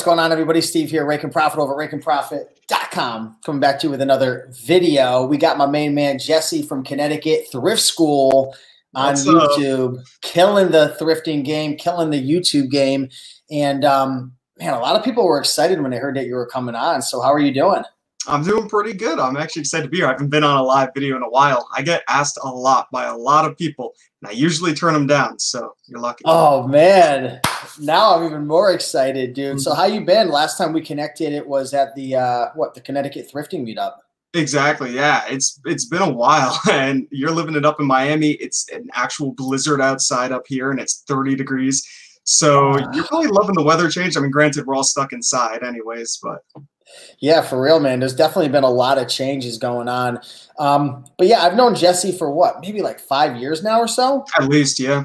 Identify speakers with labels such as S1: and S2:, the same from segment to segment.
S1: What's going on, everybody? Steve here, Raiken Profit over raikenprofit.com. Coming back to you with another video. We got my main man, Jesse from Connecticut Thrift School on
S2: What's
S1: YouTube, killing the thrifting game, killing the YouTube game. And um, man, a lot of people were excited when they heard that you were coming on. So, how are you doing?
S2: I'm doing pretty good. I'm actually excited to be here. I haven't been on a live video in a while. I get asked a lot by a lot of people, and I usually turn them down. So you're lucky.
S1: Oh man, now I'm even more excited, dude. So how you been? Last time we connected, it was at the uh, what the Connecticut thrifting meetup.
S2: Exactly. Yeah. It's it's been a while, and you're living it up in Miami. It's an actual blizzard outside up here, and it's 30 degrees. So you're probably loving the weather change. I mean, granted, we're all stuck inside, anyways, but
S1: yeah, for real, man. There's definitely been a lot of changes going on. Um, but yeah, I've known Jesse for what, maybe like five years now or so.
S2: At least, yeah.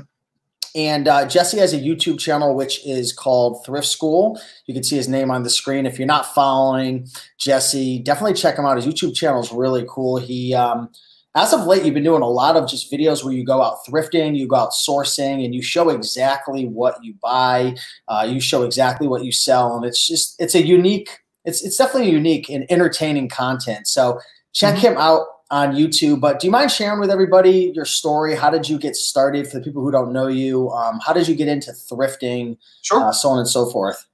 S1: And uh, Jesse has a YouTube channel which is called Thrift School. You can see his name on the screen. If you're not following Jesse, definitely check him out. His YouTube channel is really cool. He, um, as of late, you've been doing a lot of just videos where you go out thrifting, you go out sourcing, and you show exactly what you buy. Uh, you show exactly what you sell, and it's just it's a unique it's it's definitely unique and entertaining content. So check mm-hmm. him out on YouTube. But do you mind sharing with everybody your story? How did you get started for the people who don't know you? Um, how did you get into thrifting?
S2: Sure.
S1: Uh, so on and so forth.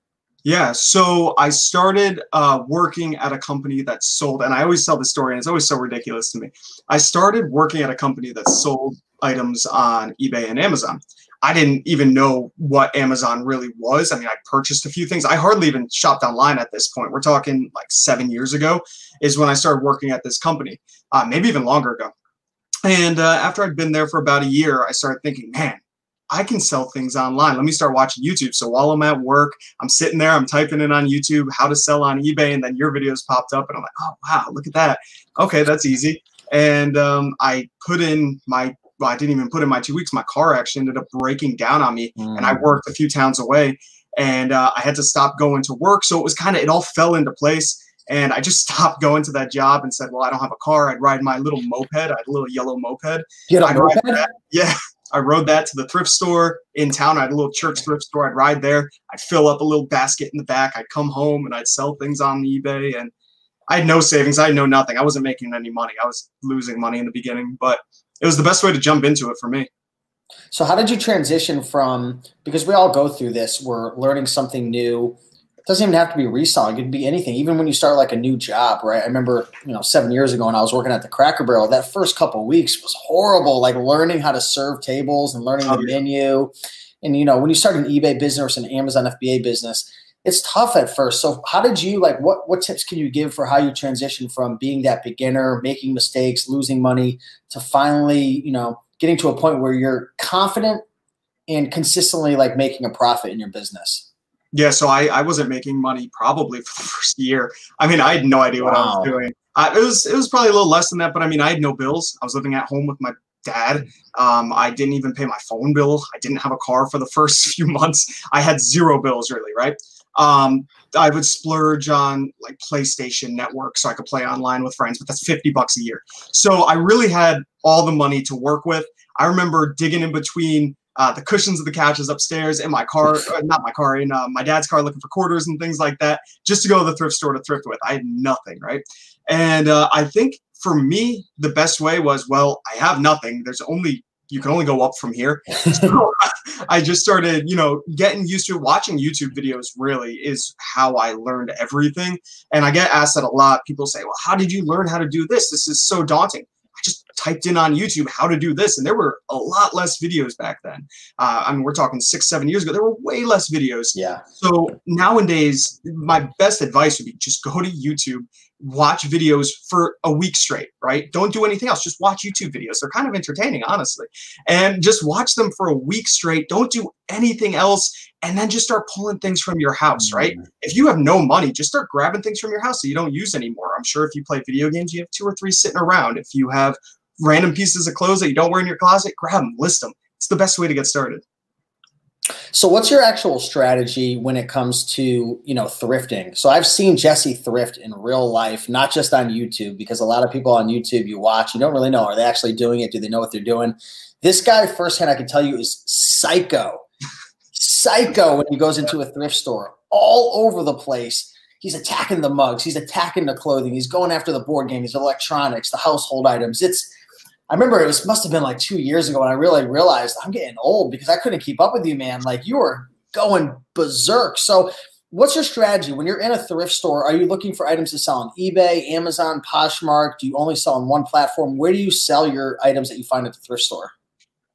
S2: Yeah, so I started uh, working at a company that sold, and I always tell the story, and it's always so ridiculous to me. I started working at a company that sold items on eBay and Amazon. I didn't even know what Amazon really was. I mean, I purchased a few things. I hardly even shopped online at this point. We're talking like seven years ago is when I started working at this company, uh, maybe even longer ago. And uh, after I'd been there for about a year, I started thinking, man, I can sell things online. Let me start watching YouTube. So while I'm at work, I'm sitting there, I'm typing in on YouTube how to sell on eBay, and then your videos popped up, and I'm like, oh wow, look at that. Okay, that's easy. And um, I put in my well, I didn't even put in my two weeks. My car actually ended up breaking down on me, mm. and I mm. worked a few towns away, and uh, I had to stop going to work. So it was kind of it all fell into place. And I just stopped going to that job and said, "Well, I don't have a car. I'd ride my little moped. I had a little yellow moped.
S1: Had a moped?
S2: Yeah, I rode that to the thrift store in town. I had a little church thrift store. I'd ride there. I'd fill up a little basket in the back. I'd come home and I'd sell things on eBay. And I had no savings. I had no nothing. I wasn't making any money. I was losing money in the beginning, but it was the best way to jump into it for me.
S1: So how did you transition from because we all go through this, we're learning something new. It doesn't even have to be reselling, it could be anything. Even when you start like a new job, right? I remember, you know, seven years ago when I was working at the Cracker Barrel, that first couple weeks was horrible, like learning how to serve tables and learning oh, the yeah. menu. And you know, when you start an eBay business or an Amazon FBA business, it's tough at first. So how did you like what what tips can you give for how you transition from being that beginner, making mistakes, losing money to finally, you know, getting to a point where you're confident and consistently like making a profit in your business?
S2: Yeah, so I, I wasn't making money probably for the first year. I mean, I had no idea what wow. I was doing. Uh, it was it was probably a little less than that, but I mean, I had no bills. I was living at home with my dad. Um, I didn't even pay my phone bill. I didn't have a car for the first few months. I had zero bills really, right? Um, I would splurge on like PlayStation Network so I could play online with friends, but that's 50 bucks a year. So I really had all the money to work with. I remember digging in between uh, the cushions of the couches upstairs in my car, uh, not my car, in uh, my dad's car looking for quarters and things like that, just to go to the thrift store to thrift with. I had nothing, right? And uh, I think for me, the best way was, well, I have nothing. There's only you can only go up from here. so I just started, you know, getting used to watching YouTube videos really is how I learned everything. And I get asked that a lot. People say, well, how did you learn how to do this? This is so daunting. I just typed in on YouTube how to do this, and there were a lot less videos back then. Uh, I mean, we're talking six, seven years ago. There were way less videos.
S1: Yeah.
S2: So nowadays, my best advice would be just go to YouTube watch videos for a week straight, right? Don't do anything else. Just watch YouTube videos. They're kind of entertaining, honestly. And just watch them for a week straight. Don't do anything else. And then just start pulling things from your house, right? Mm-hmm. If you have no money, just start grabbing things from your house that you don't use anymore. I'm sure if you play video games, you have two or three sitting around. If you have random pieces of clothes that you don't wear in your closet, grab them, list them. It's the best way to get started.
S1: So what's your actual strategy when it comes to, you know, thrifting? So I've seen Jesse thrift in real life, not just on YouTube, because a lot of people on YouTube you watch, you don't really know, are they actually doing it? Do they know what they're doing? This guy firsthand, I can tell you is psycho. psycho when he goes into a thrift store. all over the place. He's attacking the mugs. He's attacking the clothing. He's going after the board games, the electronics, the household items. It's I remember it was must have been like two years ago, and I really realized I'm getting old because I couldn't keep up with you, man. Like you were going berserk. So, what's your strategy when you're in a thrift store? Are you looking for items to sell on eBay, Amazon, Poshmark? Do you only sell on one platform? Where do you sell your items that you find at the thrift store?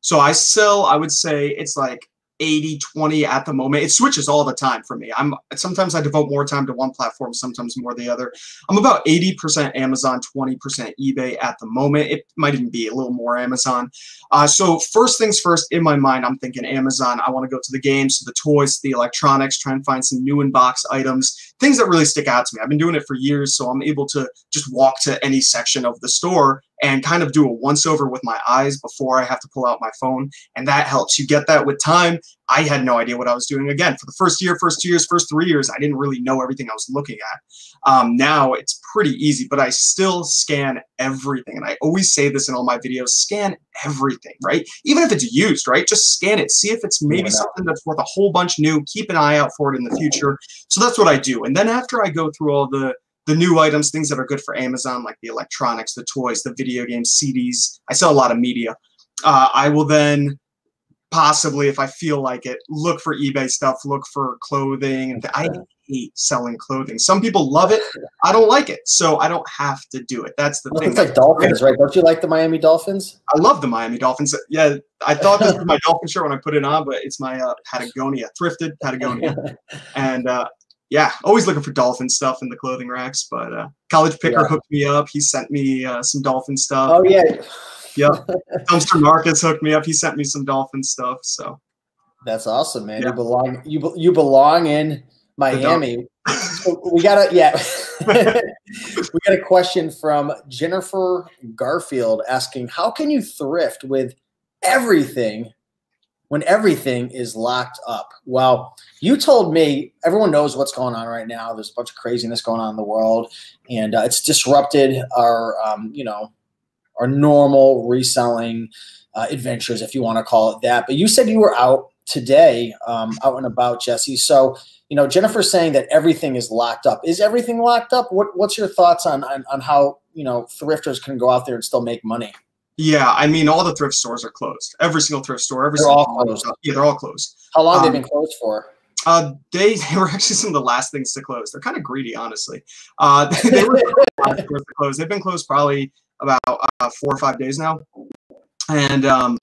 S2: So I sell, I would say it's like 80 20 at the moment it switches all the time for me. I'm sometimes i devote more time to one platform sometimes more the other. I'm about 80% amazon 20% ebay at the moment. It might even be a little more amazon. Uh, so first things first in my mind i'm thinking amazon. I want to go to the games the toys the electronics try and find some new in box items things that really stick out to me. I've been doing it for years so i'm able to just walk to any section of the store and kind of do a once over with my eyes before I have to pull out my phone. And that helps. You get that with time. I had no idea what I was doing. Again, for the first year, first two years, first three years, I didn't really know everything I was looking at. Um, now it's pretty easy, but I still scan everything. And I always say this in all my videos scan everything, right? Even if it's used, right? Just scan it. See if it's maybe something that's worth a whole bunch new. Keep an eye out for it in the future. So that's what I do. And then after I go through all the the new items, things that are good for Amazon, like the electronics, the toys, the video games, CDs. I sell a lot of media. Uh, I will then possibly, if I feel like it, look for eBay stuff, look for clothing. And I hate selling clothing. Some people love it. I don't like it, so I don't have to do it. That's the well, thing.
S1: It's like Dolphins, right? Don't you like the Miami Dolphins?
S2: I love the Miami Dolphins. Yeah, I thought this was my Dolphin shirt when I put it on, but it's my uh, Patagonia, thrifted Patagonia, and uh, yeah, always looking for dolphin stuff in the clothing racks. But uh, College Picker yeah. hooked me up. He sent me uh, some dolphin stuff.
S1: Oh yeah.
S2: Yep. Dumpster Markets hooked me up. He sent me some dolphin stuff. So.
S1: That's awesome, man. Yeah. You belong. You you belong in Miami. we got a yeah. we got a question from Jennifer Garfield asking, "How can you thrift with everything when everything is locked up. Well, you told me everyone knows what's going on right now. There's a bunch of craziness going on in the world, and uh, it's disrupted our, um, you know, our normal reselling uh, adventures, if you want to call it that. But you said you were out today, um, out and about, Jesse. So, you know, Jennifer's saying that everything is locked up. Is everything locked up? What, what's your thoughts on, on on how you know thrifters can go out there and still make money?
S2: Yeah, I mean, all the thrift stores are closed. Every single thrift store, every
S1: they're
S2: single
S1: all closed.
S2: Yeah, they're all closed.
S1: How long um, they been closed for?
S2: Uh, they, they were actually some of the last things to close. They're kind of greedy, honestly. Uh, they were the closed. They've been closed probably about uh, four or five days now. And um,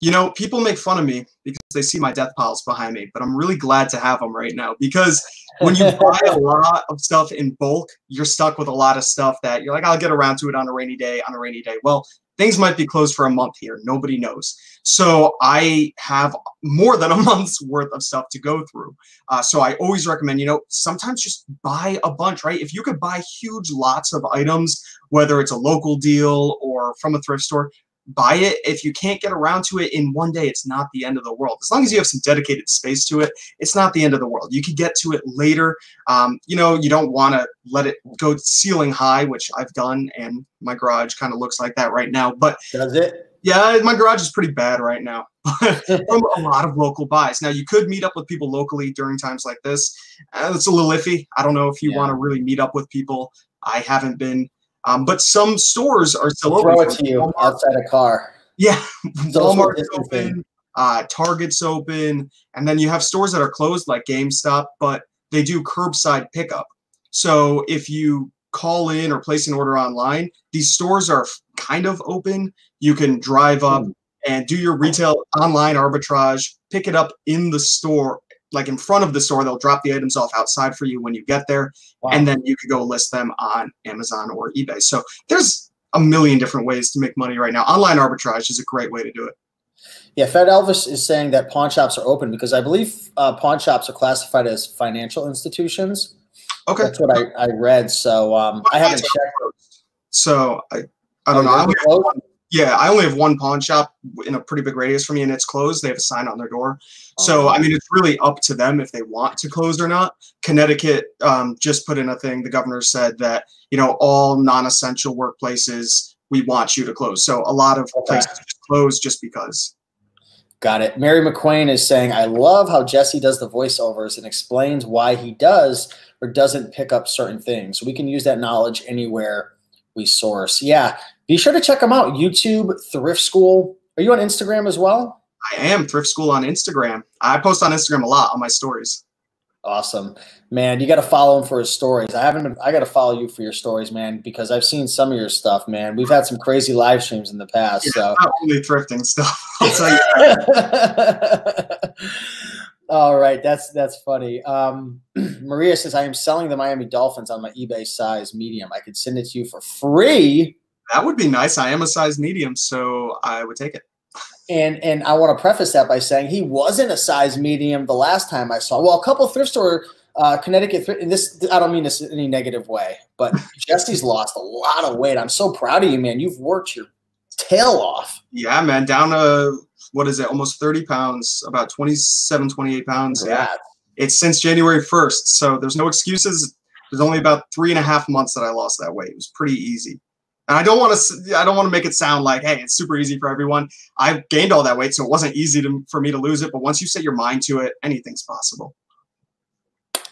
S2: you know, people make fun of me because they see my death piles behind me, but I'm really glad to have them right now because when you buy a lot of stuff in bulk, you're stuck with a lot of stuff that you're like, I'll get around to it on a rainy day, on a rainy day. Well, things might be closed for a month here. Nobody knows. So I have more than a month's worth of stuff to go through. Uh, so I always recommend, you know, sometimes just buy a bunch, right? If you could buy huge lots of items, whether it's a local deal or from a thrift store, buy it. If you can't get around to it in one day, it's not the end of the world. As long as you have some dedicated space to it, it's not the end of the world. You could get to it later. Um, you know, you don't want to let it go ceiling high, which I've done, and my garage kind of looks like that right now. But
S1: does it?
S2: Yeah, my garage is pretty bad right now from a lot of local buys. Now, you could meet up with people locally during times like this. Uh, it's a little iffy. I don't know if you yeah. want to really meet up with people. I haven't been um, but some stores are still
S1: open. Throw it to you Walmart. outside a car.
S2: Yeah, Walmart's open, uh, Target's open, and then you have stores that are closed like GameStop, but they do curbside pickup. So if you call in or place an order online, these stores are kind of open. You can drive up mm. and do your retail online arbitrage, pick it up in the store like in front of the store. They'll drop the items off outside for you when you get there, wow. and then you could go list them on Amazon or eBay. So there's a million different ways to make money right now. Online arbitrage is a great way to do it.
S1: Yeah, Fat Elvis is saying that pawn shops are open because I believe uh, pawn shops are classified as financial institutions.
S2: Okay,
S1: that's what I, I read. So um, I haven't checked.
S2: So I, I don't oh, know. Yeah, I only have one pawn shop in a pretty big radius from me, and it's closed. They have a sign on their door. So, I mean, it's really up to them if they want to close or not. Connecticut um, just put in a thing. The governor said that, you know, all non essential workplaces, we want you to close. So, a lot of okay. places just close just because.
S1: Got it. Mary McQueen is saying, I love how Jesse does the voiceovers and explains why he does or doesn't pick up certain things. We can use that knowledge anywhere we source. Yeah. Be sure to check them out. YouTube, Thrift School. Are you on Instagram as well?
S2: I am Thrift School on Instagram. I post on Instagram a lot on my stories.
S1: Awesome, man. You got to follow him for his stories. I haven't. Been, I got to follow you for your stories, man, because I've seen some of your stuff, man. We've had some crazy live streams in the past. Yeah, so
S2: not only thrifting stuff.
S1: All right, that's that's funny. Um, Maria says I am selling the Miami Dolphins on my eBay size medium. I could send it to you for free.
S2: That would be nice. I am a size medium, so I would take it.
S1: And and I want to preface that by saying he wasn't a size medium the last time I saw. Well, a couple thrift store uh, Connecticut. And this I don't mean this in any negative way, but Jesse's lost a lot of weight. I'm so proud of you, man. You've worked your tail off.
S2: Yeah, man. Down to what is it? Almost 30 pounds. About 27, 28 pounds. Yeah. It's since January 1st, so there's no excuses. There's only about three and a half months that I lost that weight. It was pretty easy. And I don't want to I don't want to make it sound like, hey, it's super easy for everyone. I've gained all that weight, so it wasn't easy to, for me to lose it. But once you set your mind to it, anything's possible.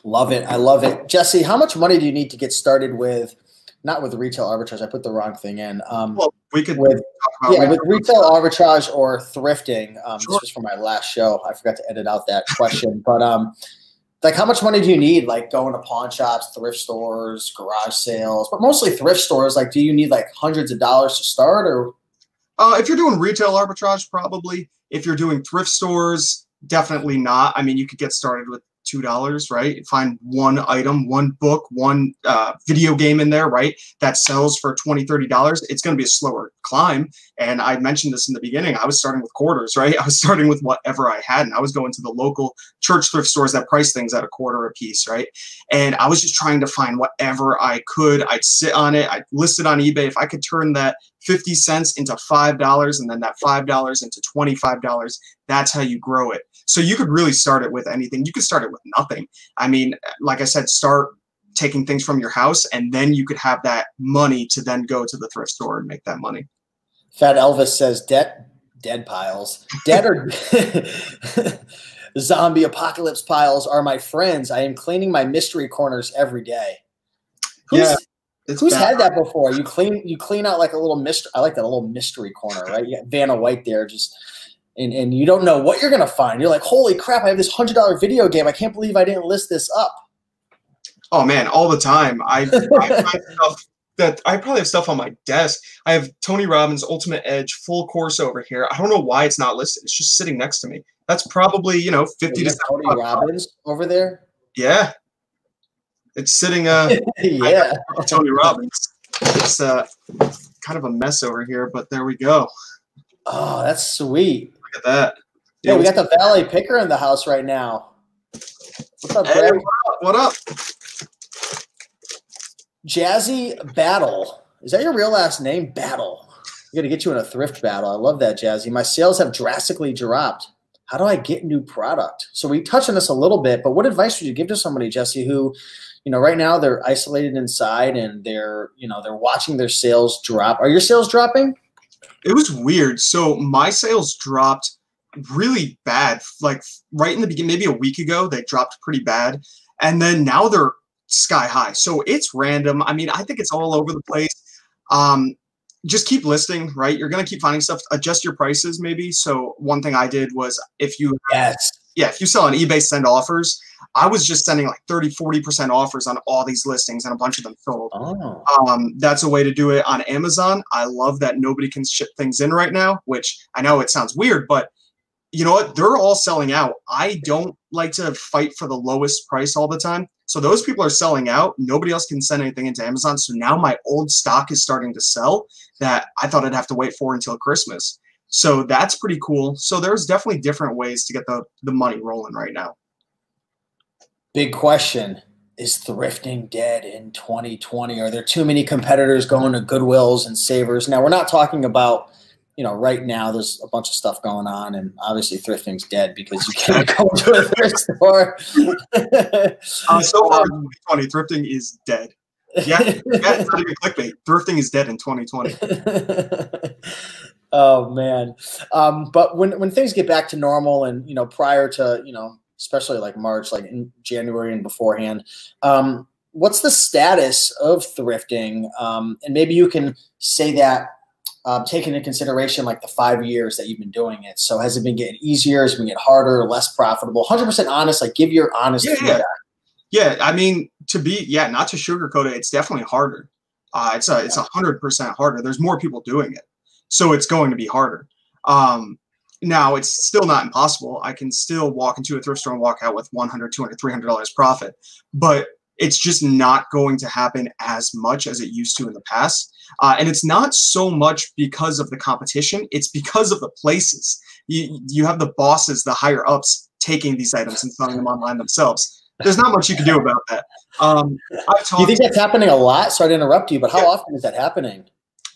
S1: Love it. I love it. Jesse, how much money do you need to get started with? Not with retail arbitrage. I put the wrong thing in. Um,
S2: well, we could
S1: with yeah with retail arbitrage or thrifting. Um, sure. This was for my last show. I forgot to edit out that question, but um, like how much money do you need like going to pawn shops thrift stores garage sales but mostly thrift stores like do you need like hundreds of dollars to start or
S2: uh, if you're doing retail arbitrage probably if you're doing thrift stores definitely not i mean you could get started with two dollars, right? Find one item, one book, one uh, video game in there, right? That sells for 20 30 dollars. It's going to be a slower climb. And I mentioned this in the beginning. I was starting with quarters, right? I was starting with whatever I had, and I was going to the local church thrift stores that price things at a quarter a piece, right? And I was just trying to find whatever I could. I'd sit on it. I'd list it on eBay. If I could turn that 50 cents into $5 and then that $5 into $25, that's how you grow it. So you could really start it with anything. You could start it with nothing. I mean, like I said, start taking things from your house and then you could have that money to then go to the thrift store and make that money.
S1: Fat Elvis says debt dead piles. Dead or zombie apocalypse piles are my friends. I am cleaning my mystery corners every day. Who's, yeah. It's Who's bad. had that before? You clean you clean out like a little mystery. I like that little mystery corner, right? You got Vanna White there, just and and you don't know what you're gonna find. You're like, holy crap! I have this hundred dollar video game. I can't believe I didn't list this up.
S2: Oh man, all the time. I, I find stuff that I probably have stuff on my desk. I have Tony Robbins Ultimate Edge full course over here. I don't know why it's not listed. It's just sitting next to me. That's probably you know fifty
S1: to Tony Robbins over there.
S2: Yeah, it's sitting. Uh,
S1: yeah,
S2: Tony Robbins. It's uh, kind of a mess over here, but there we go.
S1: Oh, that's sweet.
S2: Look at that.
S1: Yeah, we got the valet picker in the house right now.
S2: What's up, hey, what up? What up?
S1: Jazzy Battle. Is that your real last name? Battle. I'm gonna get you in a thrift battle. I love that, Jazzy. My sales have drastically dropped. How do I get new product? So we touched on this a little bit, but what advice would you give to somebody, Jesse, who, you know, right now they're isolated inside and they're, you know, they're watching their sales drop. Are your sales dropping?
S2: It was weird. So my sales dropped really bad. Like right in the beginning, maybe a week ago, they dropped pretty bad. And then now they're sky high. So it's random. I mean, I think it's all over the place. Um, just keep listing, right? You're going to keep finding stuff. Adjust your prices, maybe. So one thing I did was if you
S1: yes,
S2: yeah, if you sell on eBay, send offers. I was just sending like 30, 40% offers on all these listings and a bunch of them sold.
S1: Oh.
S2: Um, that's a way to do it on Amazon. I love that nobody can ship things in right now, which I know it sounds weird, but you know what? They're all selling out. I don't like to fight for the lowest price all the time. So those people are selling out. Nobody else can send anything into Amazon. So now my old stock is starting to sell that I thought I'd have to wait for until Christmas. So that's pretty cool. So there's definitely different ways to get the, the money rolling right now.
S1: Big question. Is thrifting dead in 2020? Are there too many competitors going to Goodwills and Savers? Now, we're not talking about you know, right now there's a bunch of stuff going on, and obviously thrifting's dead because you can't go to a thrift store.
S2: uh, so far, um, 2020, thrifting is dead. Yeah, yeah, it's not even clickbait. Thrifting is dead in 2020.
S1: oh man. Um, but when when things get back to normal, and you know, prior to you know, especially like March, like in January and beforehand, um, what's the status of thrifting? Um, and maybe you can say that um, taking into consideration like the five years that you've been doing it. So has it been getting easier? Has it been getting harder, less profitable? 100% honest, like give your honest
S2: yeah, feedback. Yeah. yeah, I mean, to be, yeah, not to sugarcoat it, it's definitely harder. Uh, it's a, it's a hundred percent harder. There's more people doing it. So it's going to be harder. Um, now it's still not impossible. I can still walk into a thrift store and walk out with 100, 200, 300 dollars profit, but it's just not going to happen as much as it used to in the past. Uh, and it's not so much because of the competition, it's because of the places. You, you have the bosses, the higher ups taking these items and selling them online themselves. There's not much you can do about that. Um,
S1: do you think that's happening a lot? Sorry to interrupt you, but how yeah. often is that happening?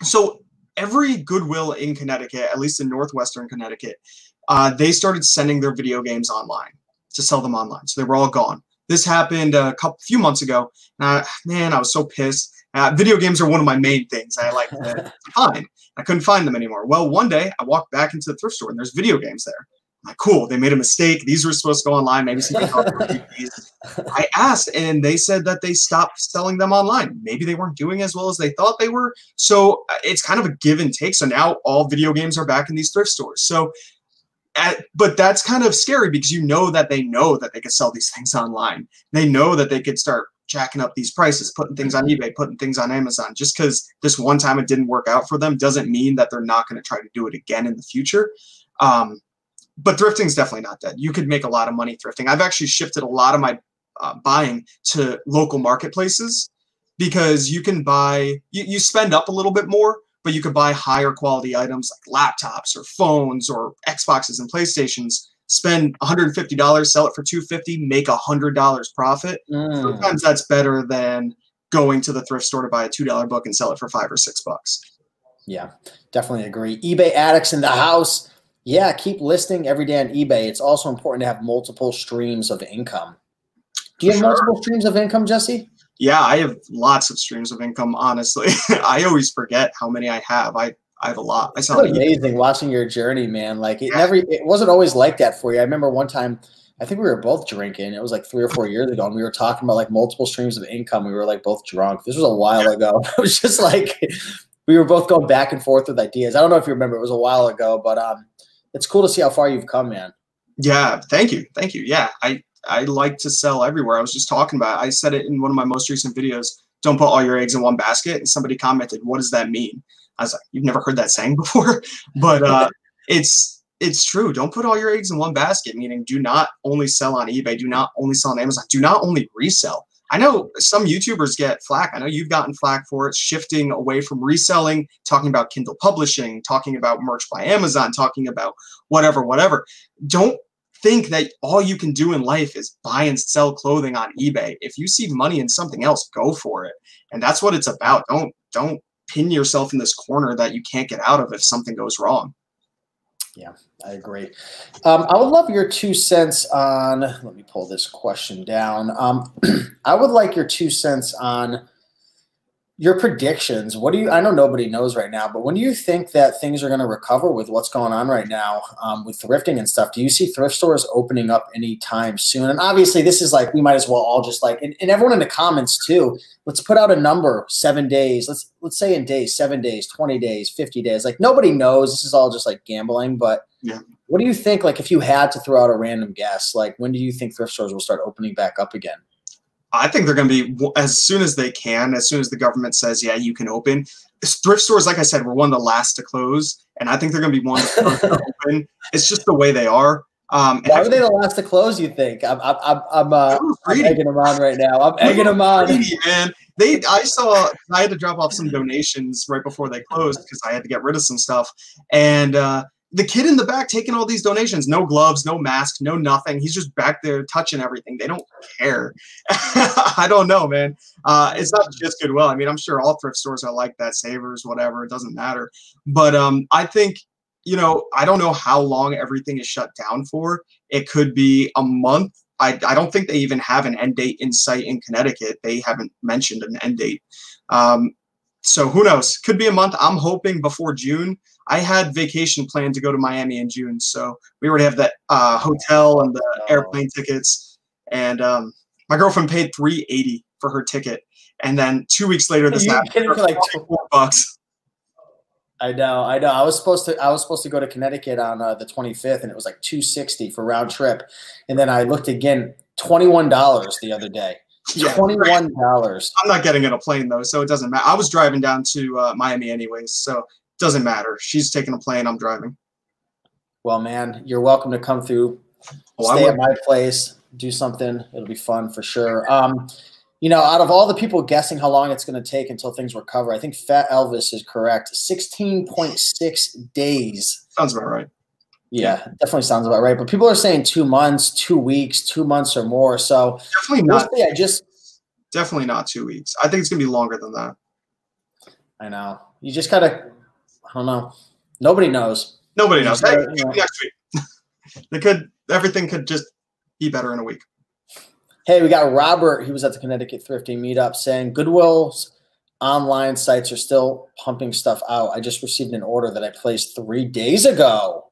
S2: So every Goodwill in Connecticut, at least in northwestern Connecticut, uh, they started sending their video games online to sell them online. So they were all gone. This happened a couple few months ago. Uh, man, I was so pissed. Uh, video games are one of my main things. I like to find. I couldn't find them anymore. Well, one day I walked back into the thrift store and there's video games there. I'm like, cool, they made a mistake. These were supposed to go online. Maybe some I asked, and they said that they stopped selling them online. Maybe they weren't doing as well as they thought they were. So uh, it's kind of a give and take. So now all video games are back in these thrift stores. So at, but that's kind of scary because you know that they know that they could sell these things online. They know that they could start jacking up these prices, putting things on eBay, putting things on Amazon. Just because this one time it didn't work out for them doesn't mean that they're not going to try to do it again in the future. Um, but thrifting is definitely not dead. You could make a lot of money thrifting. I've actually shifted a lot of my uh, buying to local marketplaces because you can buy, you, you spend up a little bit more, but you could buy higher quality items like laptops or phones or Xboxes and PlayStations. Spend $150, sell it for 250, make $100 profit. Mm. Sometimes that's better than going to the thrift store to buy a $2 book and sell it for 5 or 6 bucks.
S1: Yeah, definitely agree. eBay addicts in the house. Yeah, keep listing every day on eBay. It's also important to have multiple streams of income. Do you have sure. multiple streams of income, Jesse?
S2: Yeah, I have lots of streams of income. Honestly, I always forget how many I have. I I have a lot. I
S1: saw amazing watching your journey, man. Like it yeah. never, it wasn't always like that for you. I remember one time, I think we were both drinking. It was like three or four years ago, and we were talking about like multiple streams of income. We were like both drunk. This was a while yeah. ago. It was just like we were both going back and forth with ideas. I don't know if you remember. It was a while ago, but um, it's cool to see how far you've come, man.
S2: Yeah, thank you, thank you. Yeah, I I like to sell everywhere. I was just talking about it. I said it in one of my most recent videos. Don't put all your eggs in one basket. And somebody commented, "What does that mean?" I was like, "You've never heard that saying before," but uh, it's it's true. Don't put all your eggs in one basket. Meaning, do not only sell on eBay. Do not only sell on Amazon. Do not only resell. I know some YouTubers get flack. I know you've gotten flack for it, shifting away from reselling, talking about Kindle publishing, talking about merch by Amazon, talking about whatever, whatever. Don't think that all you can do in life is buy and sell clothing on eBay. If you see money in something else, go for it. And that's what it's about. Don't don't pin yourself in this corner that you can't get out of if something goes wrong.
S1: Yeah, I agree. Um, I would love your two cents on. Let me pull this question down. Um, I would like your two cents on your predictions what do you i know nobody knows right now but when do you think that things are going to recover with what's going on right now um, with thrifting and stuff? Do you see thrift stores opening up anytime soon? And obviously this is like we might as well all just like and, and everyone in the comments too let's put out a number seven days let's let's say in days seven days 20 days 50 days like nobody knows this is all just like gambling but yeah. what do you think like if you had to throw out a random guess like when do you think thrift stores will start opening back up again
S2: I think they're going to be as soon as they can, as soon as the government says, yeah, you can open. Thrift stores, like I said, were one of the last to close, and I think they're going to be one of the first to open. It's just the way they are.
S1: Um, Why were they the last to close? You think? I'm I'm I'm, uh, I'm egging them on right now. I'm egging them on.
S2: Greedy, man, they I saw I had to drop off some donations right before they closed because I had to get rid of some stuff, and uh, the kid in the back taking all these donations, no gloves, no mask, no nothing. He's just back there touching everything. They don't care. I don't know, man. Uh, it's not just Goodwill. I mean, I'm sure all thrift stores are like that, Savers, whatever. It doesn't matter. But um, I think, you know, I don't know how long everything is shut down for. It could be a month. I, I don't think they even have an end date in sight in Connecticut. They haven't mentioned an end date. Um, so who knows? Could be a month. I'm hoping before June. I had vacation planned to go to Miami in June, so we already have that uh, hotel and the oh. airplane tickets. And um, my girlfriend paid three eighty for her ticket, and then two weeks later, this happened for like four bucks.
S1: I know, I know. I was supposed to, I was supposed to go to Connecticut on uh, the 25th, and it was like 260 for round trip. And then I looked again, $21 the other day. Yeah, Twenty-one dollars.
S2: I'm not getting in a plane though, so it doesn't matter. I was driving down to uh, Miami anyways, so it doesn't matter. She's taking a plane. I'm driving.
S1: Well, man, you're welcome to come through. Oh, stay at my place, do something. It'll be fun for sure. Um, you know, out of all the people guessing how long it's going to take until things recover, I think Fat Elvis is correct. 16.6 days.
S2: Sounds about right.
S1: Yeah, definitely sounds about right. But people are saying two months, two weeks, two months or more. So
S2: definitely not.
S1: I just
S2: definitely not two weeks. I think it's gonna be longer than that.
S1: I know. You just gotta. I don't know. Nobody knows.
S2: Nobody knows. Hey, next week. they could. Everything could just be better in a week.
S1: Hey, we got Robert. He was at the Connecticut Thrifting Meetup saying Goodwill's online sites are still pumping stuff out. I just received an order that I placed three days ago.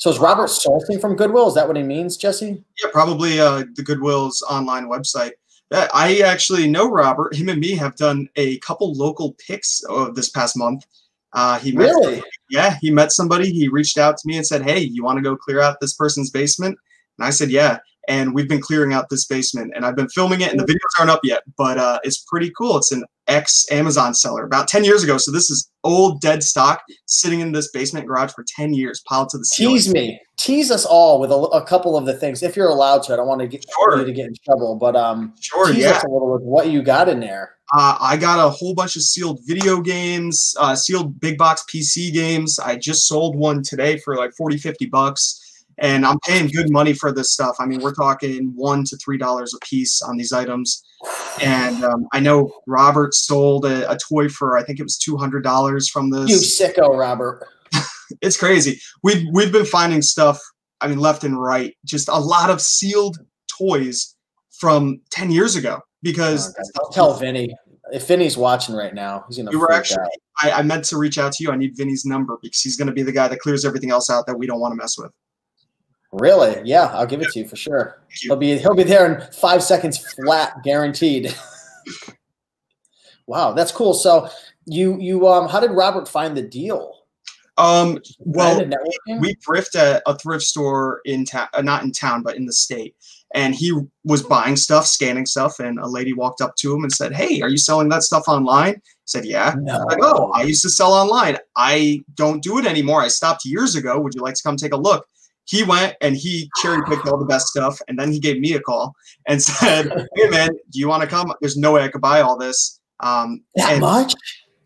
S1: So is Robert sourcing from Goodwill? Is that what he means, Jesse?
S2: Yeah, probably uh, the Goodwill's online website. I actually know Robert. Him and me have done a couple local picks uh, this past month. Uh, he met
S1: really?
S2: Yeah, he met somebody. He reached out to me and said, "Hey, you want to go clear out this person's basement?" And I said, "Yeah." And we've been clearing out this basement, and I've been filming it. And the videos aren't up yet, but uh, it's pretty cool. It's an ex Amazon seller about ten years ago. So this is old dead stock sitting in this basement garage for 10 years piled to the ceiling.
S1: Tease me. Tease us all with a, a couple of the things if you're allowed to. I don't want to get sure. you to get in trouble, but um
S2: sure,
S1: tease
S2: yeah.
S1: us a little with what you got in there.
S2: Uh, I got a whole bunch of sealed video games, uh, sealed big box PC games. I just sold one today for like 40, 50 bucks and I'm paying good money for this stuff. I mean, we're talking one to three dollars a piece on these items. And um, I know Robert sold a, a, toy for I think it was two hundred dollars from this.
S1: You sicko, Robert.
S2: it's crazy. We've we've been finding stuff. I mean, left and right, just a lot of sealed toys from ten years ago. Because
S1: oh, I'll tell Vinny if Vinny's watching right now, he's gonna.
S2: We were actually. I, I meant to reach out to you. I need Vinny's number because he's gonna be the guy that clears everything else out that we don't want to mess with.
S1: Really? Yeah, I'll give it to you for sure. He'll be he'll be there in five seconds flat, guaranteed. wow, that's cool. So you you um how did Robert find the deal?
S2: Um, well, we thrift at a thrift store in town, uh, not in town, but in the state. And he was buying stuff, scanning stuff, and a lady walked up to him and said, "Hey, are you selling that stuff online?" He said, "Yeah." No. Like, oh, I used to sell online. I don't do it anymore. I stopped years ago. Would you like to come take a look? He went and he cherry picked all the best stuff, and then he gave me a call and said, "Hey man, do you want to come? There's no way I could buy all this." Um,
S1: that
S2: and,
S1: much?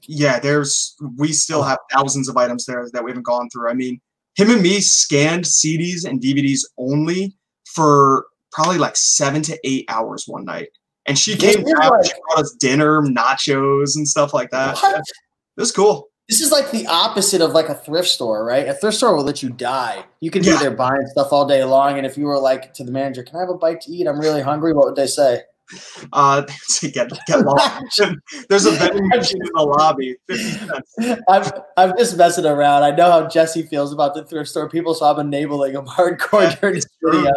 S2: Yeah, there's. We still have thousands of items there that we haven't gone through. I mean, him and me scanned CDs and DVDs only for probably like seven to eight hours one night. And she came down, like, she brought us dinner, nachos, and stuff like that. What? It was cool.
S1: This is like the opposite of like a thrift store, right? A thrift store will let you die. You can yeah. be there buying stuff all day long, and if you were like to the manager, "Can I have a bite to eat? I'm really hungry." What would they say?
S2: Uh, get get lost. There's a vending machine in the lobby.
S1: I'm I'm just messing around. I know how Jesse feels about the thrift store people, so I'm enabling him hardcore yeah, during this video.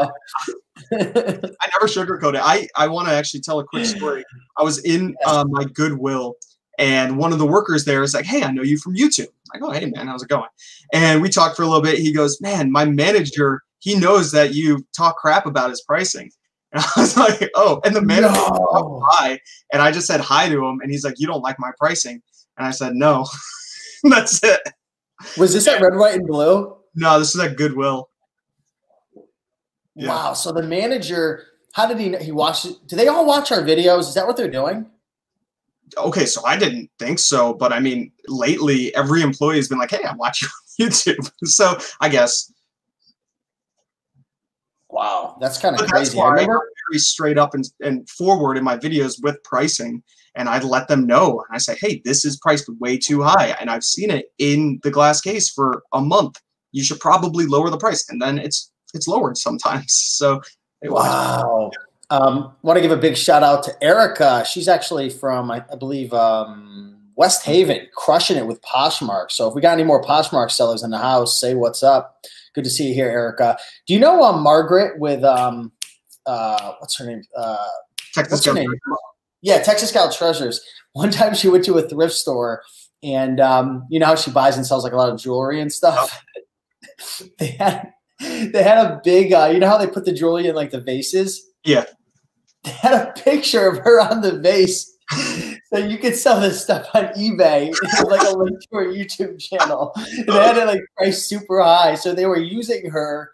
S2: I never sugarcoat it. I I want to actually tell a quick story. I was in uh, my Goodwill and one of the workers there is like, "Hey, I know you from YouTube." I go, oh, "Hey, man, how's it going?" And we talked for a little bit. He goes, "Man, my manager, he knows that you talk crap about his pricing." And I was like, "Oh," and the manager no. Oh, hi, and I just said hi to him, and he's like, "You don't like my pricing?" And I said, "No." That's it.
S1: Was this at Red, White, and Blue?
S2: No, this is at Goodwill.
S1: Yeah. Wow. So the manager, how did he? know? He watched. it. Do they all watch our videos? Is that what they're doing?
S2: Okay, so I didn't think so, but I mean, lately every employee has been like, "Hey, I'm watching YouTube," so I guess.
S1: Wow, that's kind of crazy. Why I
S2: remember very straight up and, and forward in my videos with pricing, and I'd let them know. And I say, "Hey, this is priced way too high, and I've seen it in the glass case for a month. You should probably lower the price." And then it's it's lowered sometimes. So
S1: wow. Um, want to give a big shout out to Erica. She's actually from, I, I believe, um, West Haven crushing it with Poshmark. So if we got any more Poshmark sellers in the house, say what's up. Good to see you here, Erica. Do you know um, Margaret with um, uh, what's her name? Uh,
S2: Texas her name?
S1: Yeah, Texas Gal Treasures. One time she went to a thrift store, and um, you know how she buys and sells like a lot of jewelry and stuff. they had they had a big, uh, you know how they put the jewelry in like the vases.
S2: Yeah,
S1: had a picture of her on the vase. so you could sell this stuff on eBay. like a link to her YouTube channel. And they had it like priced super high. So they were using her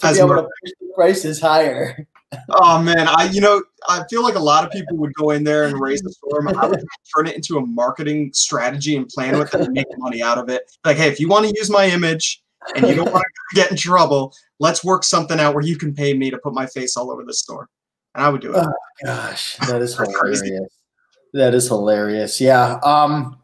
S1: to As be able to push the prices higher.
S2: Oh man, I you know I feel like a lot of people would go in there and raise the storm. I would turn it into a marketing strategy and plan with it and make money out of it. Like, hey, if you want to use my image and you don't want to get in trouble, let's work something out where you can pay me to put my face all over the store. And I would do it.
S1: Oh gosh, that is hilarious. That is hilarious. Yeah. Um,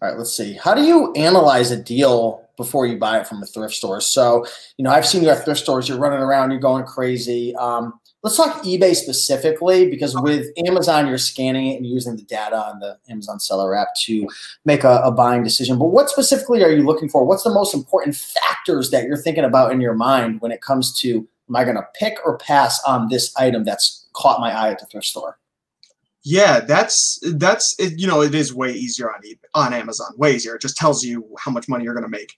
S1: all right, let's see. How do you analyze a deal before you buy it from a thrift store? So, you know, I've seen you at thrift stores, you're running around, you're going crazy. Um, let's talk eBay specifically because with Amazon, you're scanning it and using the data on the Amazon seller app to make a, a buying decision. But what specifically are you looking for? What's the most important factors that you're thinking about in your mind when it comes to am I going to pick or pass on this item that's caught my eye at the thrift store?
S2: Yeah, that's that's it, you know it is way easier on on Amazon, way easier. It just tells you how much money you're going to make.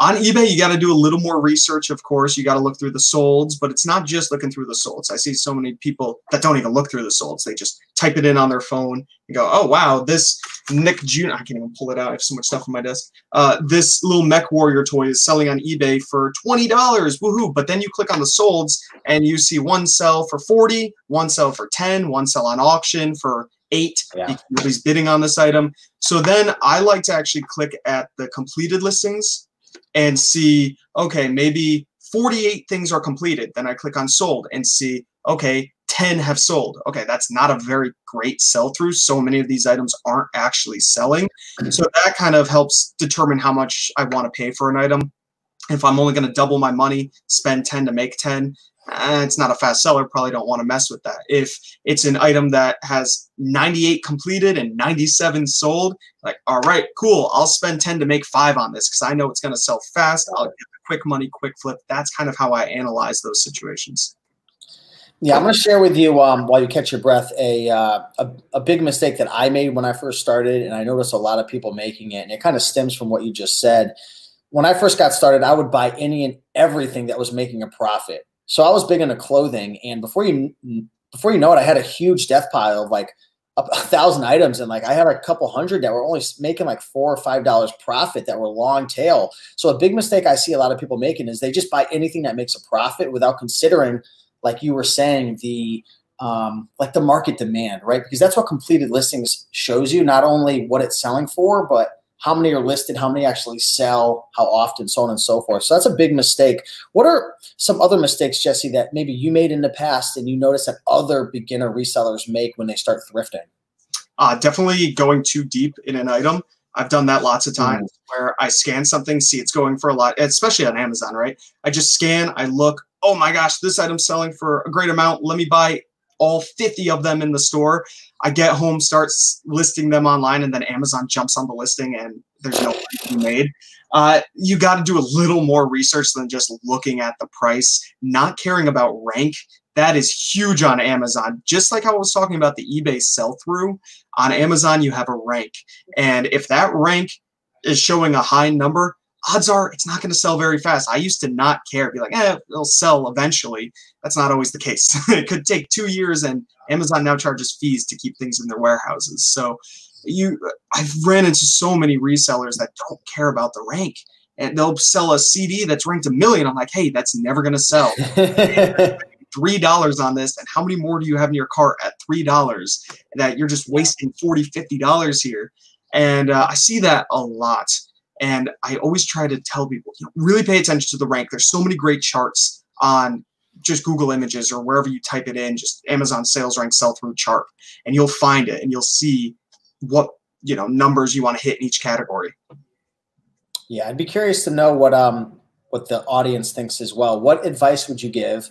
S2: On eBay, you got to do a little more research, of course. You got to look through the solds, but it's not just looking through the solds. I see so many people that don't even look through the solds. They just type it in on their phone and go, oh, wow, this Nick June, I can't even pull it out. I have so much stuff on my desk. Uh, this little MechWarrior toy is selling on eBay for $20. Woohoo. But then you click on the solds and you see one sell for 40, one sell for 10, one sell on auction for eight. Yeah. Nobody's bidding on this item. So then I like to actually click at the completed listings and see, okay, maybe 48 things are completed. Then I click on sold and see, okay, 10 have sold. Okay, that's not a very great sell through. So many of these items aren't actually selling. So that kind of helps determine how much I want to pay for an item. If I'm only going to double my money, spend 10 to make 10, eh, it's not a fast seller, probably don't want to mess with that. If it's an item that has 98 completed and 97 sold, like, all right, cool, I'll spend 10 to make five on this because I know it's going to sell fast. I'll get the quick money, quick flip. That's kind of how I analyze those situations.
S1: Yeah, I'm going to share with you um, while you catch your breath a, uh, a, a big mistake that I made when I first started, and I noticed a lot of people making it, and it kind of stems from what you just said. When I first got started, I would buy any and everything that was making a profit. So I was big into clothing, and before you before you know it, I had a huge death pile of like a, a thousand items, and like I had a couple hundred that were only making like four or five dollars profit that were long tail. So a big mistake I see a lot of people making is they just buy anything that makes a profit without considering, like you were saying, the um, like the market demand, right? Because that's what completed listings shows you, not only what it's selling for, but how many are listed, how many actually sell, how often, so on and so forth. So that's a big mistake. What are some other mistakes, Jesse, that maybe you made in the past and you notice that other beginner resellers make when they start thrifting?
S2: Uh, definitely going too deep in an item. I've done that lots of mm. times mm. where I scan something, see it's going for a lot, especially on Amazon, right? I just scan, I look, oh my gosh, this item's selling for a great amount. Let me buy all 50 of them in the store. I get home, starts listing them online, and then Amazon jumps on the listing and there's no money to be made. Uh, you got to do a little more research than just looking at the price, not caring about rank. That is huge on Amazon. Just like I was talking about the eBay sell through, on Amazon, you have a rank. And if that rank is showing a high number, odds are it's not going to sell very fast. I used to not care, be like, eh, it'll sell eventually. That's not always the case. it could take two years, and Amazon now charges fees to keep things in their warehouses. So you, I've ran into so many resellers that don't care about the rank. And they'll sell a CD that's ranked a million. I'm like, hey, that's never going to sell. three dollars on this and how many more do you have in your cart at three dollars that you're just wasting 40 50 dollars here and uh, i see that a lot and I always try to tell people, you know, really pay attention to the rank. There's so many great charts on just Google Images or wherever you type it in, just Amazon sales rank sell through chart, and you'll find it and you'll see what you know numbers you want to hit in each category.
S1: Yeah, I'd be curious to know what um what the audience thinks as well. What advice would you give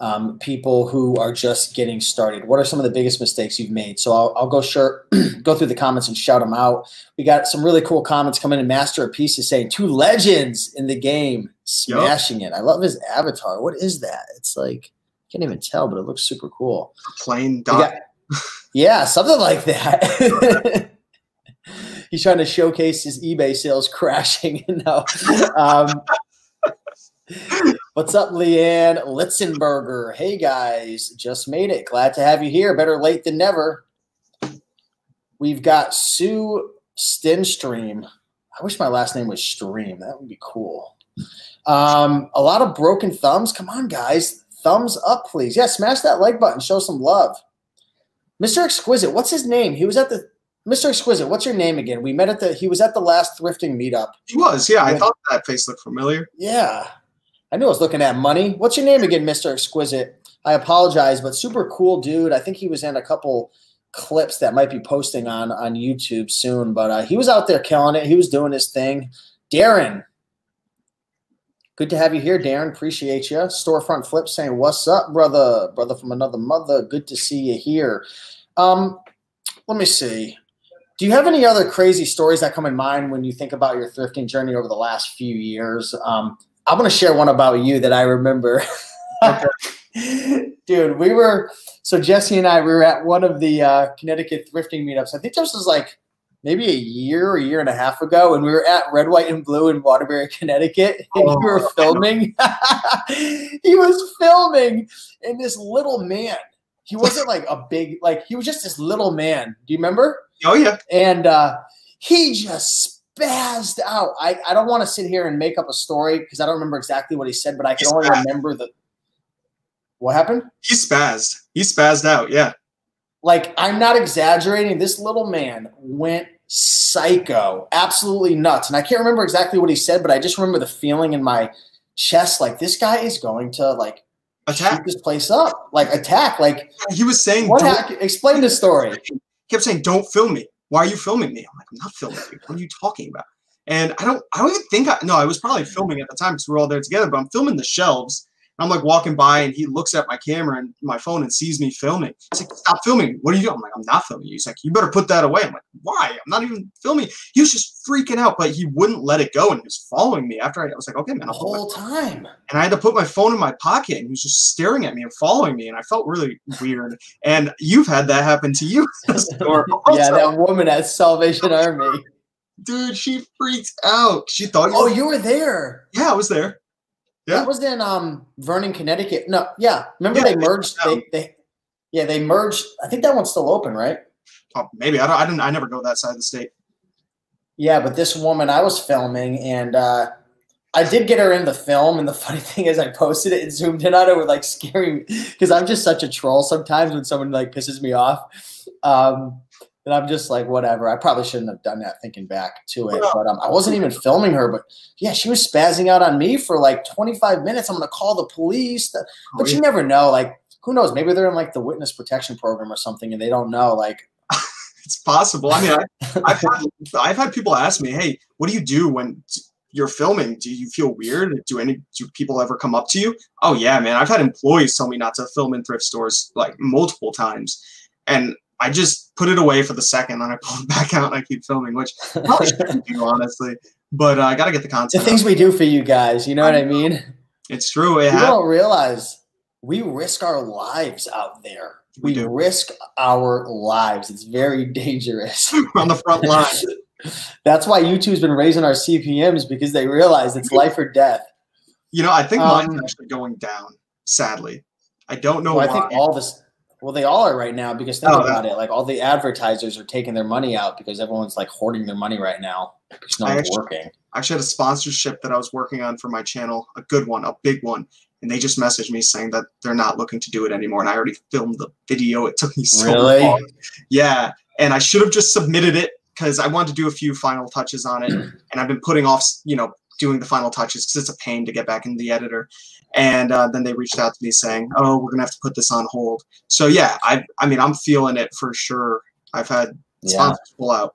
S1: um, people who are just getting started? What are some of the biggest mistakes you've made? So I'll, I'll go sure go through the comments and shout them out. We got some really cool comments coming in. Master of Peace is saying two legends in the game, smashing yep. it. I love his avatar. What is that? It's like can't even tell, but it looks super cool.
S2: A plain dot.
S1: yeah, something like that. He's trying to showcase his eBay sales crashing. no. Um, What's up, Leanne Litzenberger? Hey guys, just made it. Glad to have you here. Better late than never. We've got Sue Stinstream. I wish my last name was Stream. That would be cool. Um, a lot of broken thumbs. Come on, guys. Thumbs up, please. Yeah, smash that like button. Show some love. Mr. Exquisite, what's his name? He was at the Mr. Exquisite, what's your name again? We met at the he was at the last thrifting meetup.
S2: He was, yeah. I thought that face looked familiar.
S1: Yeah. I knew I was looking at money. What's your name again, Mr. Exquisite? I apologize, but super cool dude. I think he was in a couple clips that might be posting on on YouTube soon, but uh, he was out there killing it. He was doing his thing. Darren, good to have you here, Darren. Appreciate you. Storefront Flip saying, "What's up, brother? Brother from another mother. Good to see you here." Um, let me see. Do you have any other crazy stories that come in mind when you think about your thrifting journey over the last few years? Um, I'm gonna share one about you that I remember. Dude, we were so Jesse and I we were at one of the uh, Connecticut thrifting meetups. I think this was like maybe a year or a year and a half ago, and we were at Red, White, and Blue in Waterbury, Connecticut, and oh, we were filming. he was filming, and this little man. He wasn't like a big, like he was just this little man. Do you remember?
S2: Oh yeah.
S1: And uh, he just spazzed out. I, I don't want to sit here and make up a story because I don't remember exactly what he said, but I can only remember the. What happened?
S2: He spazzed. He spazzed out. Yeah.
S1: Like I'm not exaggerating. This little man went psycho, absolutely nuts, and I can't remember exactly what he said, but I just remember the feeling in my chest, like this guy is going to like attack this place up, like attack. Like
S2: he was saying,
S1: what? Explain the story.
S2: He kept saying, "Don't film me." Why are you filming me? I'm like, I'm not filming you. What are you talking about? And I don't, I don't even think I, no, I was probably filming at the time because we are all there together, but I'm filming the shelves I'm like walking by and he looks at my camera and my phone and sees me filming. He's like, stop filming. What are you doing? I'm like, I'm not filming you. He's like, you better put that away. I'm like, why? I'm not even filming. He was just freaking out, but he wouldn't let it go and he was following me after I, I was like, okay, man.
S1: The whole time.
S2: And I had to put my phone in my pocket and he was just staring at me and following me. And I felt really weird. And you've had that happen to you.
S1: yeah, that woman at Salvation Army.
S2: Dude, she freaked out. She thought.
S1: Oh, you were there.
S2: Yeah, I was there.
S1: Yeah. That was in um, Vernon, Connecticut. No, yeah. Remember yeah, they merged. They, they, yeah, they merged. I think that one's still open, right?
S2: Oh, maybe I don't. I didn't. I never go that side of the state.
S1: Yeah, but this woman I was filming, and uh, I did get her in the film. And the funny thing is, I posted it and zoomed in on her with like scary because I'm just such a troll sometimes when someone like pisses me off. Um, and I'm just like, whatever. I probably shouldn't have done that thinking back to it. But um, I wasn't even filming her. But yeah, she was spazzing out on me for like 25 minutes. I'm going to call the police. But you never know. Like, who knows? Maybe they're in like the witness protection program or something and they don't know. Like,
S2: it's possible. I mean, I, have had, I've had people ask me, hey, what do you do when you're filming? Do you feel weird? Do any do people ever come up to you? Oh yeah, man. I've had employees tell me not to film in thrift stores like multiple times. And I just put it away for the second, and I pull it back out and I keep filming, which probably shouldn't do, honestly. But uh, I got to get the content.
S1: The things we do for you guys, you know what I mean?
S2: It's true.
S1: It you don't realize we risk our lives out there. We, we risk our lives. It's very dangerous.
S2: on the front line.
S1: That's why YouTube's been raising our CPMS because they realize it's life or death.
S2: You know, I think um, mine's actually going down. Sadly, I don't know.
S1: Well, I think all this well, they all are right now because think oh, about it. Like all the advertisers are taking their money out because everyone's like hoarding their money right now It's not
S2: actually,
S1: working.
S2: I actually had a sponsorship that I was working on for my channel, a good one, a big one, and they just messaged me saying that they're not looking to do it anymore. And I already filmed the video. It took me so really? long. Yeah, and I should have just submitted it because I wanted to do a few final touches on it, and I've been putting off, you know, doing the final touches because it's a pain to get back in the editor. And uh, then they reached out to me saying, "Oh, we're gonna have to put this on hold." So yeah, I I mean I'm feeling it for sure. I've had sponsors yeah. pull out.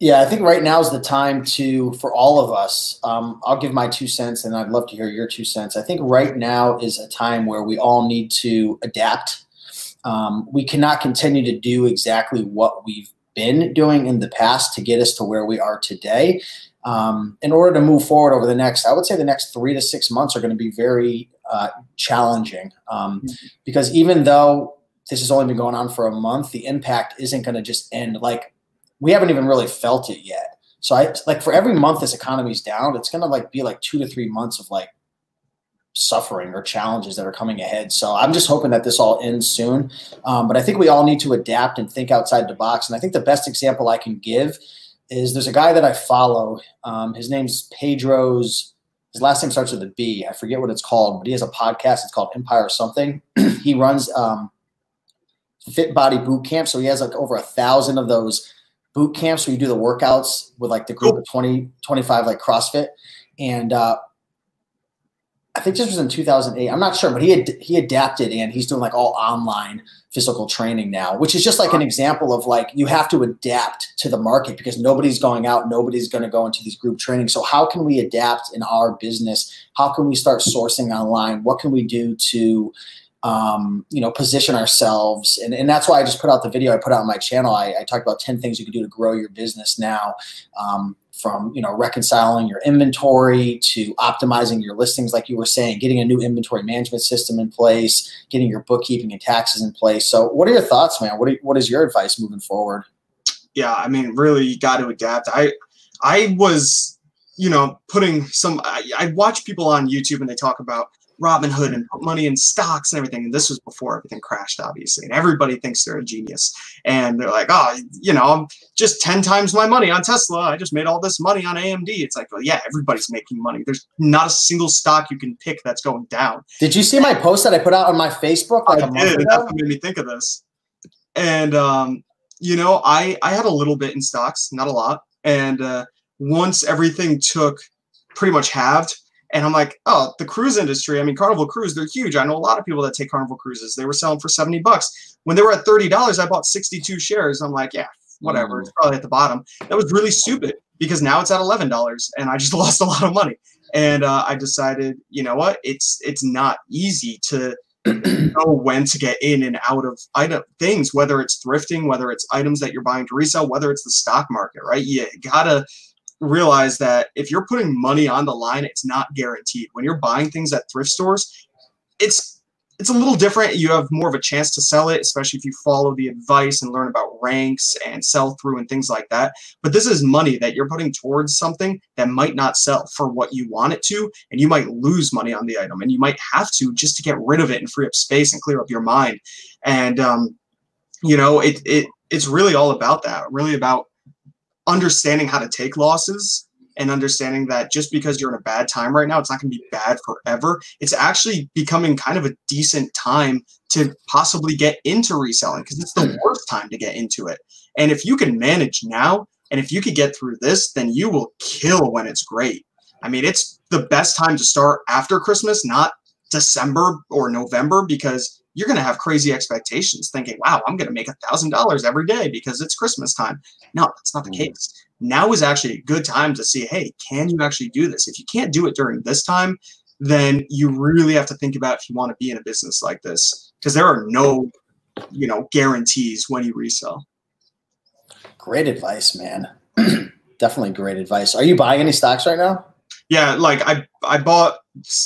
S1: Yeah, I think right now is the time to for all of us. Um, I'll give my two cents, and I'd love to hear your two cents. I think right now is a time where we all need to adapt. Um, we cannot continue to do exactly what we've been doing in the past to get us to where we are today. Um, in order to move forward over the next, I would say the next three to six months are going to be very uh, challenging um, mm-hmm. because even though this has only been going on for a month, the impact isn't going to just end. Like we haven't even really felt it yet. So I like for every month this economy's down, it's going to like be like two to three months of like suffering or challenges that are coming ahead. So I'm just hoping that this all ends soon. Um, but I think we all need to adapt and think outside the box. And I think the best example I can give is there's a guy that I follow. Um, his name's Bedros. His last name starts with a B. I forget what it's called, but he has a podcast. It's called Empire something. he runs um, Fit Body Boot Camp. So he has like over a thousand of those boot camps where you do the workouts with like the group of 20, 25 like CrossFit. And uh, I think this was in 2008. I'm not sure, but he had he adapted and he's doing like all online physical training now, which is just like an example of like you have to adapt to the market because nobody's going out, nobody's going to go into these group training. So how can we adapt in our business? How can we start sourcing online? What can we do to um, you know, position ourselves. And, and that's why I just put out the video I put out on my channel. I, I talked about 10 things you can do to grow your business now. Um, from you know reconciling your inventory to optimizing your listings like you were saying getting a new inventory management system in place getting your bookkeeping and taxes in place. So what are your thoughts man? What, are, what is your advice moving forward?
S2: Yeah i mean really you got to adapt. I i was you know putting some I, I watch people on youtube and they talk about Robinhood and put money in stocks and everything. And this was before everything crashed, obviously. And everybody thinks they're a genius. And they're like, oh, you know, I'm just 10 times my money on Tesla. I just made all this money on AMD. It's like, well, yeah, everybody's making money. There's not a single stock you can pick that's going down.
S1: Did you see my post that I put out on my Facebook?
S2: Like I did. That made me think of this. And, um, you know, I, I had a little bit in stocks, not a lot. And uh, once everything took pretty much halved, and I'm like, oh, the cruise industry. I mean, Carnival Cruise, they're huge. I know a lot of people that take Carnival Cruises. They were selling for 70 bucks. When they were at $30, I bought 62 shares. I'm like, yeah, whatever. Mm. It's probably at the bottom. That was really stupid because now it's at $11 and I just lost a lot of money. And uh, I decided, you know what? It's it's not easy to know when to get in and out of item things, whether it's thrifting, whether it's items that you're buying to resell, whether it's the stock market, right? You gotta realize that if you're putting money on the line, it's not guaranteed. When you're buying things at thrift stores, it's it's a little different. You have more of a chance to sell it, especially if you follow the advice and learn about ranks and sell through and things like that. But this is money that you're putting towards something that might not sell for what you want it to, and you might lose money on the item, and you might have to just to get rid of it and free up space and clear up your mind. And um, you know, it it it's really all about that. Really about understanding how to take losses and understanding that just because you're in a bad time right now, it's not going to be bad forever. It's actually becoming kind of a decent time to possibly get into reselling because it's the mm. worst time to get into it. And if you can manage now, and if you could get through this, then you will kill when it's great. I mean, it's the best time to start after Christmas, not December or November, because you're going to have crazy expectations thinking, wow, I'm going to make a $1,000 every day because it's Christmas time. No, that's not the mm-hmm. case. Now is actually a good time to see, hey, can you actually do this? If you can't do it during this time, then you really have to think about if you want to be in a business like this because there are no, you know, guarantees when you resell.
S1: Great advice, man. Definitely great advice. Are you buying any stocks right now?
S2: Yeah, like I I bought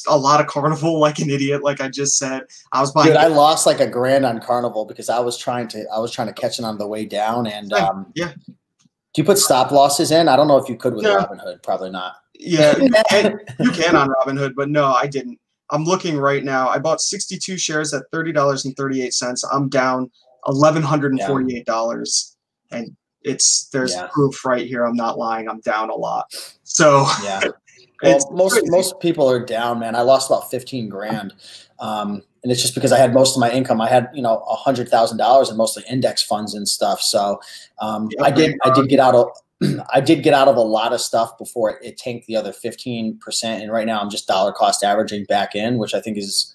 S2: a lot of Carnival like an idiot, like I just said. I was buying.
S1: Dude, I lost like a grand on Carnival because I was trying to I was trying to catch it on the way down. And um,
S2: yeah,
S1: do you put stop losses in? I don't know if you could with yeah. Robinhood. Probably not.
S2: Yeah, you can, you can on Robinhood, but no, I didn't. I'm looking right now. I bought 62 shares at thirty dollars and thirty eight cents. I'm down eleven hundred and forty eight dollars, yeah. and it's there's yeah. proof right here. I'm not lying. I'm down a lot. So
S1: yeah. Well, most crazy. most people are down, man. I lost about fifteen grand, um, and it's just because I had most of my income. I had you know a hundred thousand dollars in mostly index funds and stuff. So um, I did I did get out of I did get out of a lot of stuff before it, it tanked the other fifteen percent. And right now I'm just dollar cost averaging back in, which I think is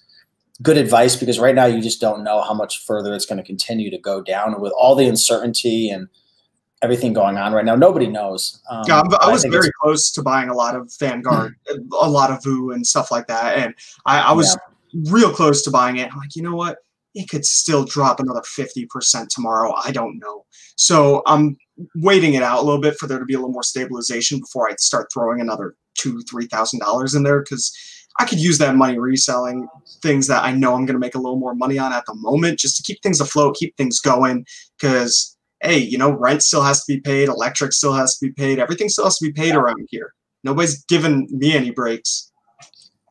S1: good advice because right now you just don't know how much further it's going to continue to go down. And with all the uncertainty and everything going on right now. Nobody knows.
S2: Um, yeah, I was I very close to buying a lot of Vanguard, a lot of VOO and stuff like that, and I, I was yeah. real close to buying it. I'm like, you know what? It could still drop another fifty percent tomorrow. I don't know. So I'm waiting it out a little bit for there to be a little more stabilization before I start throwing another two, three thousand dollars in there because I could use that money reselling things that I know I'm going to make a little more money on at the moment just to keep things afloat, keep things going. Because, hey, you know, rent still has to be paid, electric still has to be paid, everything still has to be paid around here. Nobody's giving me any breaks.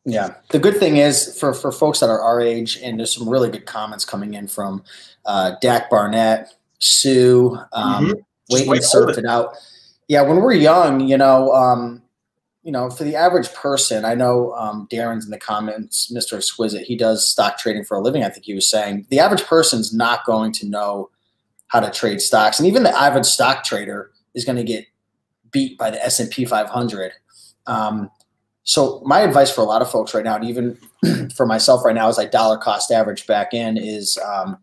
S1: Yeah. The good thing is for, for folks that are our age, and there's some really good comments coming in from uh, Dak Barnett, Sue, um, mm-hmm. wait and surf it. it out. Yeah, when we're young, you know, um, you know, for the average person, I know um, Darren's in the comments, Mr. Exquisite, he does stock trading for a living. I think he was saying the average person's not going to know how to trade stocks, and even the average stock trader is going to get beat by the S and P 500. Um, so my advice for a lot of folks right now, and even for myself right now, as I dollar cost average back in, is um,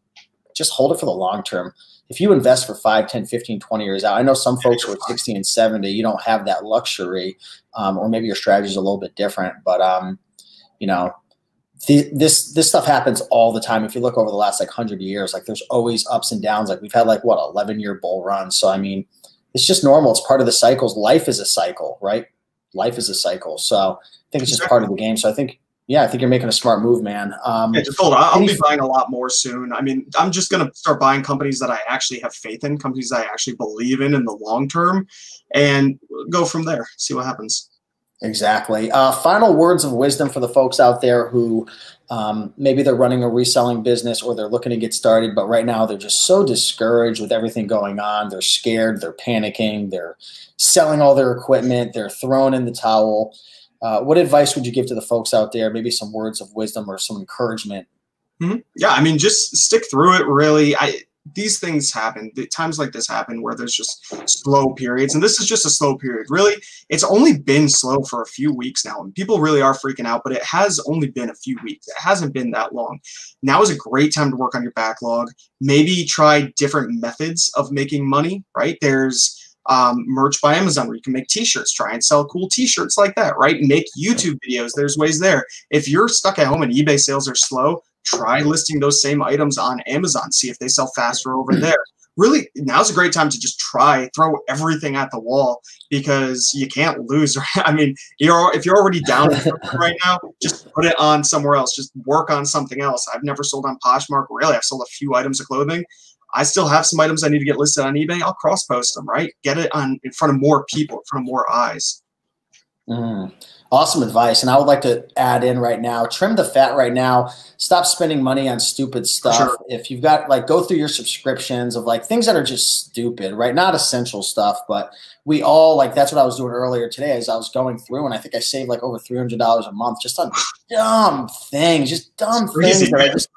S1: just hold it for the long term if you invest for 5 10 15 20 years out i know some folks who are 60 and 70 you don't have that luxury um, or maybe your strategy is a little bit different but um, you know this this stuff happens all the time if you look over the last like 100 years like there's always ups and downs like we've had like what 11 year bull run so i mean it's just normal it's part of the cycles life is a cycle right life is a cycle so i think it's just part of the game so i think yeah, I think you're making a smart move, man. Um,
S2: yeah, just hold on. I'll be buying a lot more soon. I mean, I'm just going to start buying companies that I actually have faith in, companies I actually believe in in the long term, and go from there. See what happens.
S1: Exactly. Uh, final words of wisdom for the folks out there who um, maybe they're running a reselling business or they're looking to get started, but right now they're just so discouraged with everything going on. They're scared, they're panicking, they're selling all their equipment, they're throwing in the towel. Uh, what advice would you give to the folks out there? Maybe some words of wisdom or some encouragement.
S2: Mm-hmm. Yeah, I mean, just stick through it. Really, I these things happen. The times like this happen where there's just slow periods, and this is just a slow period. Really, it's only been slow for a few weeks now, and people really are freaking out. But it has only been a few weeks. It hasn't been that long. Now is a great time to work on your backlog. Maybe try different methods of making money. Right there's um, merch by Amazon where you can make t-shirts, try and sell cool t-shirts like that, right? Make YouTube videos. There's ways there. If you're stuck at home and eBay sales are slow, try listing those same items on Amazon. See if they sell faster over hmm. there. Really, now's a great time to just try, throw everything at the wall because you can't lose. Right? I mean, you're if you're already down right now, just put it on somewhere else. Just work on something else. I've never sold on Poshmark. Really, I've sold a few items of clothing. I still have some items I need to get listed on eBay. I'll cross post them, right? Get it on in front of more people, in front of more eyes.
S1: Mm, awesome advice. And I would like to add in right now, trim the fat right now. Stop spending money on stupid stuff. Sure. If you've got like go through your subscriptions of like things that are just stupid, right? Not essential stuff, but we all like that's what I was doing earlier today as I was going through and I think I saved like over $300 a month just on dumb things, just dumb things that I just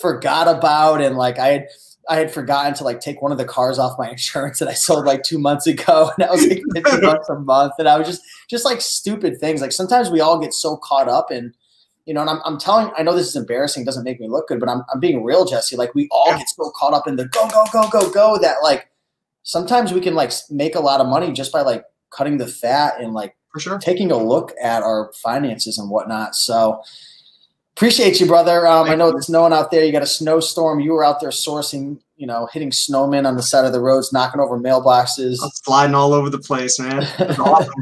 S1: forgot about. And like I had I had forgotten to like take one of the cars off my insurance that I sold like two months ago, and I was like fifty bucks a month. And I was just just like stupid things. Like sometimes we all get so caught up in, you know. And I'm, I'm telling, I know this is embarrassing, doesn't make me look good, but I'm I'm being real, Jesse. Like we all get so caught up in the go go go go go that like sometimes we can like make a lot of money just by like cutting the fat and like
S2: for sure
S1: taking a look at our finances and whatnot. So Appreciate you, brother. Um, I know it's snowing out there. You got a snowstorm. You were out there sourcing, you know, hitting snowmen on the side of the roads, knocking over mailboxes.
S2: I'm sliding all over the place, man.
S1: Awesome.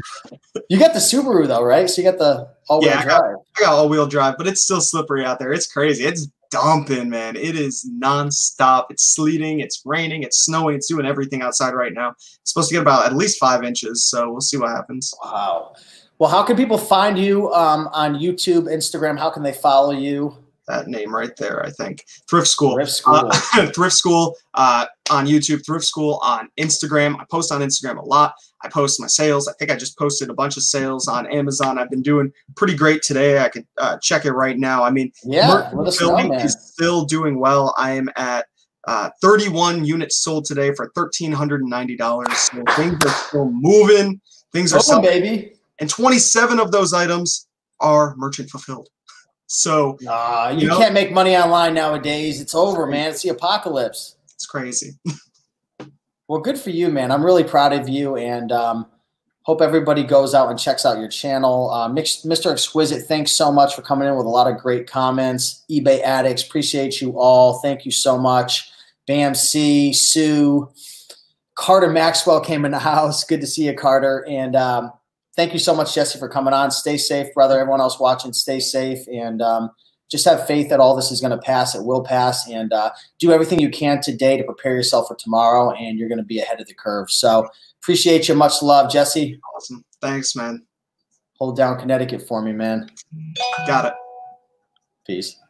S1: you got the Subaru though, right? So you got the all-wheel yeah, drive.
S2: I got, I got all-wheel drive, but it's still slippery out there. It's crazy. It's dumping, man. It is nonstop. It's sleeting, it's raining, it's snowing, it's doing everything outside right now. It's supposed to get about at least five inches, so we'll see what happens.
S1: Wow. Well, how can people find you um, on YouTube, Instagram? How can they follow you?
S2: That name right there, I think. Thrift School. Thrift School. Uh, Thrift School uh, on YouTube, Thrift School on Instagram. I post on Instagram a lot. I post my sales. I think I just posted a bunch of sales on Amazon. I've been doing pretty great today. I could uh, check it right now. I mean,
S1: yeah,
S2: filming know, is still doing well. I am at uh, 31 units sold today for $1,390. So things are still moving. Things are
S1: selling. baby
S2: and 27 of those items are merchant fulfilled. So
S1: uh, you, you know, can't make money online nowadays. It's over, man. It's the apocalypse.
S2: It's crazy.
S1: Well, good for you, man. I'm really proud of you, and um, hope everybody goes out and checks out your channel. Uh, Mr. Exquisite, thanks so much for coming in with a lot of great comments. eBay addicts, appreciate you all. Thank you so much. Bam C, Sue, Carter Maxwell came in the house. Good to see you, Carter. And um, thank you so much, Jesse, for coming on. Stay safe, brother. Everyone else watching, stay safe. And um, just have faith that all this is going to pass. It will pass, and uh, do everything you can today to prepare yourself for tomorrow, and you're going to be ahead of the curve. So appreciate you. Much love, Jesse.
S2: Awesome. Thanks, man.
S1: Hold down Connecticut for me, man.
S2: Got it.
S1: Peace.